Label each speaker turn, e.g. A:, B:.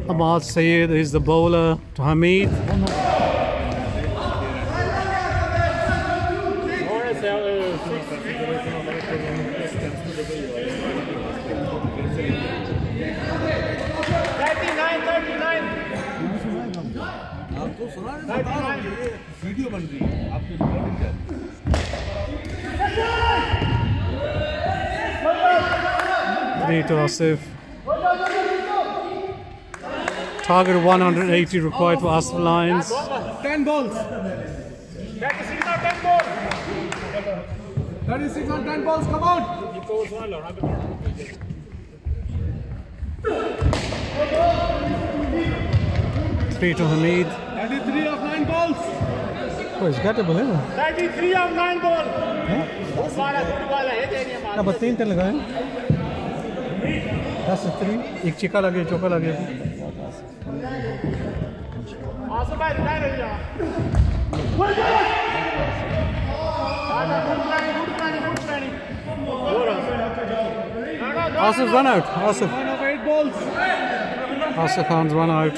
A: Ahmad Sayed is the bowler to Hamid.
B: Thirty-nine, thirty-nine.
C: Video बन रही है आपकी रिकॉर्डिंग है
A: Three to Asif. Target 180 required for Asif Lions.
C: 10 balls
B: Thirty-six now, ten ball.
C: 36 on 10 balls come on
A: Three to Hamid.
C: 33 of 9 balls
A: Oh, he's got a ball, isn't it?
B: Thirty-three of nine ball. Good ball है, good ball है, ये देनी है मार.
A: अब तीन तीन लगाए दस थ्री एक चिका लगे चौका लगे
B: 好，是麦子带着你啊！我来，来，来
A: ，Asif run out. Asif. Asif Khan's run out.